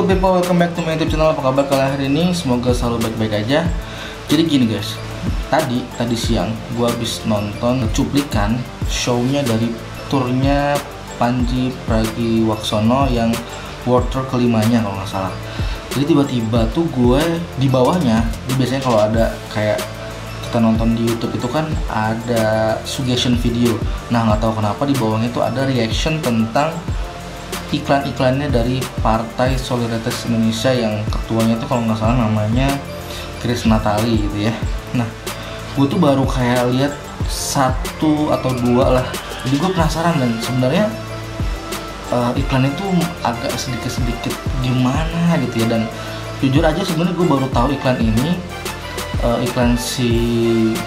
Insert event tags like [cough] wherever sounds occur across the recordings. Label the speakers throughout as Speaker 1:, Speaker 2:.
Speaker 1: good people, welcome back to my YouTube channel. Apa kabar kalian hari ini? Semoga selalu baik-baik aja. Jadi gini guys, tadi tadi siang gue habis nonton cuplikan shownya dari turnya Panji Pragiwaksono yang World Tour kelimanya kalau nggak salah. Jadi tiba-tiba tuh gue di bawahnya, jadi biasanya kalau ada kayak kita nonton di YouTube itu kan ada suggestion video. Nah nggak tahu kenapa di bawahnya tuh ada reaction tentang iklan-iklannya dari Partai Solidaritas Indonesia yang ketuanya tuh kalau nggak salah namanya Chris Natali gitu ya. Nah, gue tuh baru kayak lihat satu atau dua lah. Jadi gue penasaran dan sebenarnya uh, iklan itu agak sedikit-sedikit gimana gitu ya dan jujur aja sebenarnya gue baru tahu iklan ini uh, iklan si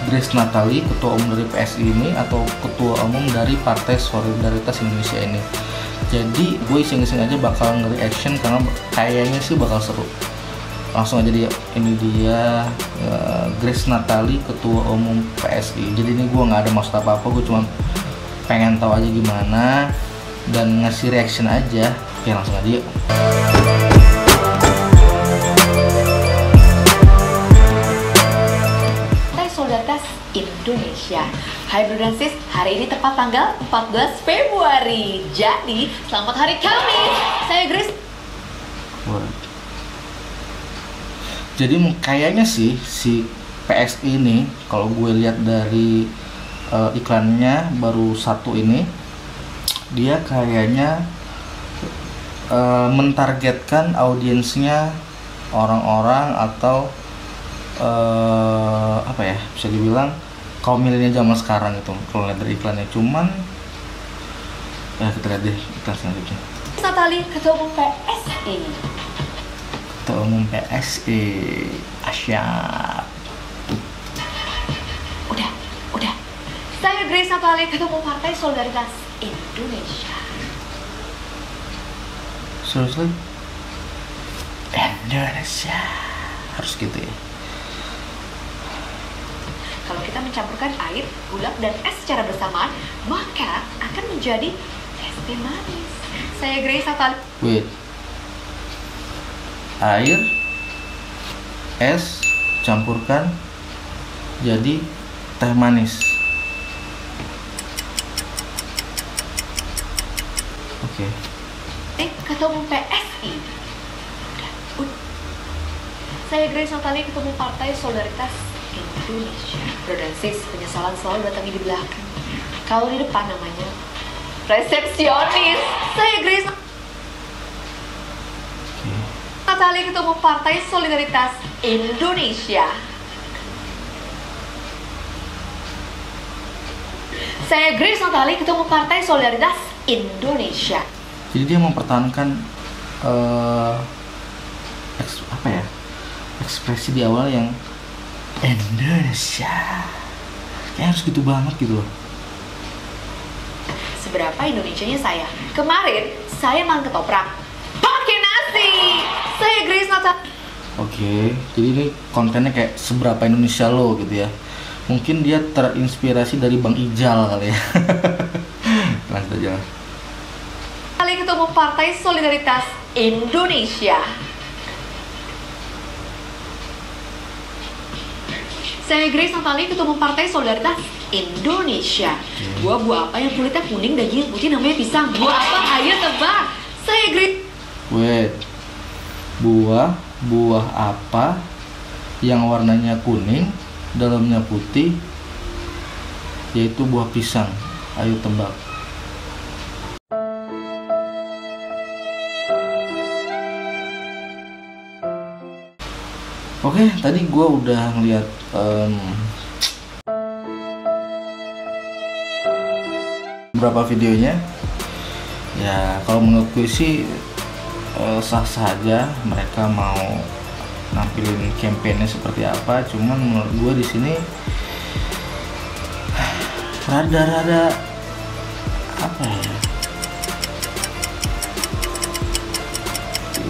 Speaker 1: Grace Natali ketua umum dari PSI ini atau ketua umum dari Partai Solidaritas Indonesia ini jadi gue iseng-iseng aja bakal nge-reaction karena kayaknya sih bakal seru. Langsung aja dia ini dia uh, Grace Natali ketua umum PSI jadi ini gue nggak ada maksud apa apa gue cuma pengen tahu aja gimana dan ngasih reaction aja. Oke langsung aja yuk.
Speaker 2: Solidaritas Indonesia Hai Bro dan Sis, hari ini tepat tanggal 14 Februari. Jadi, selamat hari Kamis Saya Grace.
Speaker 1: Jadi kayaknya sih si PSI ini kalau gue lihat dari uh, iklannya baru satu ini dia kayaknya uh, mentargetkan audiensnya orang-orang atau uh, apa ya bisa dibilang kaum milenial zaman sekarang itu kalau lihat dari iklannya. Cuman ya kita lihat deh iklan selanjutnya.
Speaker 2: Natali ketua umum PSI
Speaker 1: ketua umum PSI Asia
Speaker 2: udah udah. Saya Grace Natali ketua umum Partai Solidaritas Indonesia.
Speaker 1: Seriously? Indonesia. Harus gitu ya
Speaker 2: kalau kita mencampurkan air, gula, dan es secara bersamaan, maka akan menjadi es teh manis. Saya Grace Natali.
Speaker 1: Wait. Air, es, campurkan jadi teh manis. Oke. Okay.
Speaker 2: Eh, ketua umum PSI. Saya Grace Natali, ketua umum Partai Solidaritas Indonesia. Bro dan sis, penyesalan selalu datangi di belakang. Kalau di depan namanya resepsionis. Saya Grace Natali, ketua umum Partai Solidaritas Indonesia. Saya Grace Natali, ketua umum Partai Solidaritas Indonesia.
Speaker 1: Jadi dia mempertahankan uh, eks, apa ya ekspresi di awal yang Indonesia. Kayak harus gitu banget gitu loh.
Speaker 2: Seberapa Indonesianya saya? Kemarin saya makan ketoprak. Pakai nasi! Saya Grace Nata
Speaker 1: oke jadi ini kontennya kayak seberapa Indonesia lo gitu ya. Mungkin dia terinspirasi dari Bang Ijal kali ya. [laughs] Lanjut aja.
Speaker 2: Kali ketemu Partai Solidaritas Indonesia Saya Grace Natali, Ketua Partai Solidaritas Indonesia. Buah buah apa yang kulitnya kuning, dagingnya putih, namanya pisang. Buah apa? Ayo tebak. Saya Grace.
Speaker 1: Wait. Buah, buah apa yang warnanya kuning, dalamnya putih, yaitu buah pisang. Ayo tebak. Oke, okay, tadi gue udah ngeliat um, beberapa videonya. Ya, kalau menurut gue sih uh, sah-sah aja mereka mau nampilin kampanye seperti apa. Cuman menurut gue di sini rada-rada apa ya?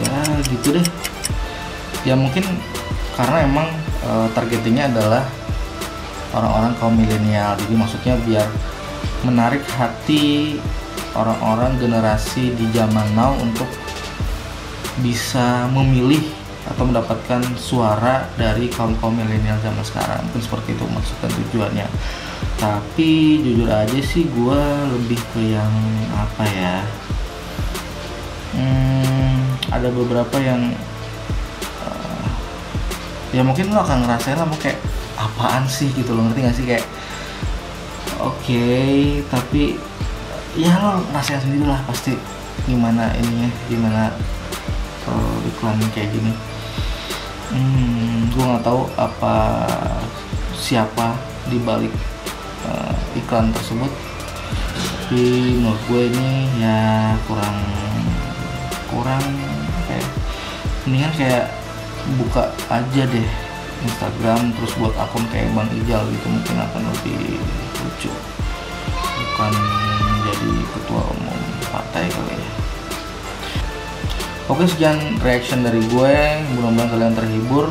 Speaker 1: Ya gitu deh. Ya mungkin karena emang e, targetingnya adalah orang-orang kaum milenial. Jadi maksudnya biar menarik hati orang-orang generasi di zaman now untuk bisa memilih atau mendapatkan suara dari kaum kaum milenial zaman sekarang. Mungkin seperti itu maksud dan tujuannya. Tapi jujur aja sih gue lebih ke yang apa ya? Hmm, ada beberapa yang ya mungkin lo akan ngerasain lah kayak apaan sih? gitu lo ngerti gak sih? Kayak oke okay, tapi ya lo ngerasain sendiri lah pasti gimana ininya gimana uh, iklan kayak gini. Hmm, gue nggak tahu apa siapa di balik uh, iklan tersebut. Tapi menurut gue ini ya kurang kurang kayak mendingan kayak buka aja deh Instagram terus buat akun kayak Bang Ijal gitu mungkin akan lebih lucu. Bukan menjadi ketua umum partai kali ya. Oke sekian reaction dari gue. Mudah-mudahan kalian terhibur.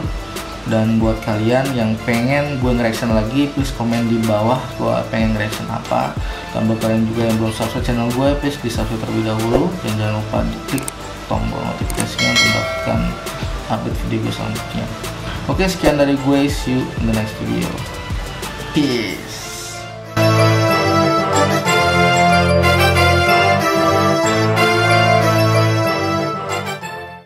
Speaker 1: Dan buat kalian yang pengen gue nge-reaction lagi please komen di bawah gue pengen nge-reaction apa. Dan buat kalian juga yang belum subscribe channel gue please di subscribe terlebih dahulu. Dan jangan lupa di klik tombol notifikasinya untuk mendapatkan update video gue selanjutnya. Oke sekian dari gue. See you in the next video. Peace